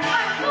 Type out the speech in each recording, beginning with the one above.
Oh,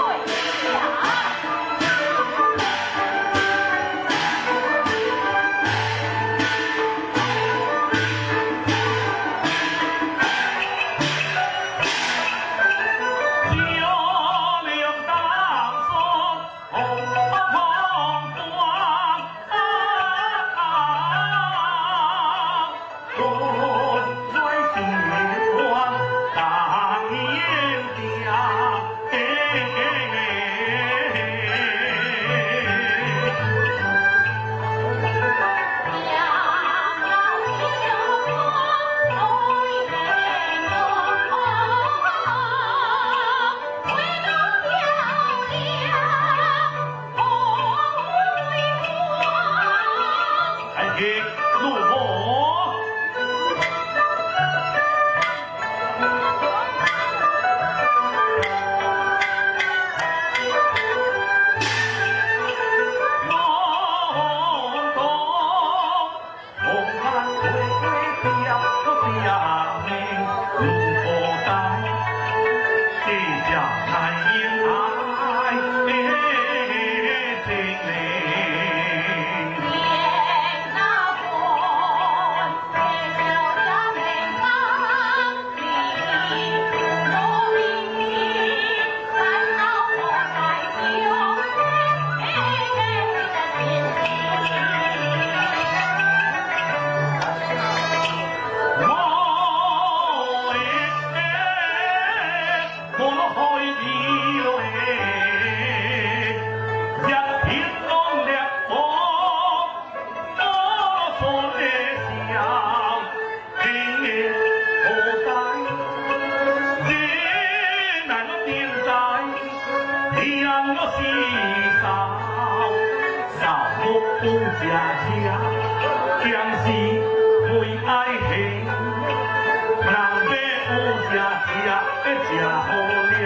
打开。喜三三目都诚诚，惊是门爱兄人马好诚诚，要好料。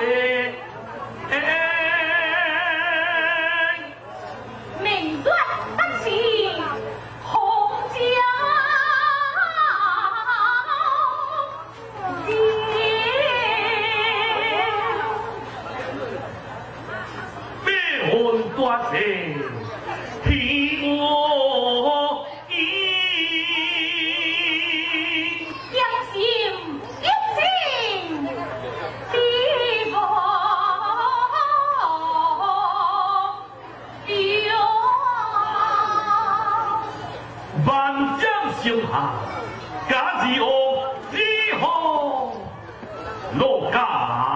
é, é, é. 假使我以后落家。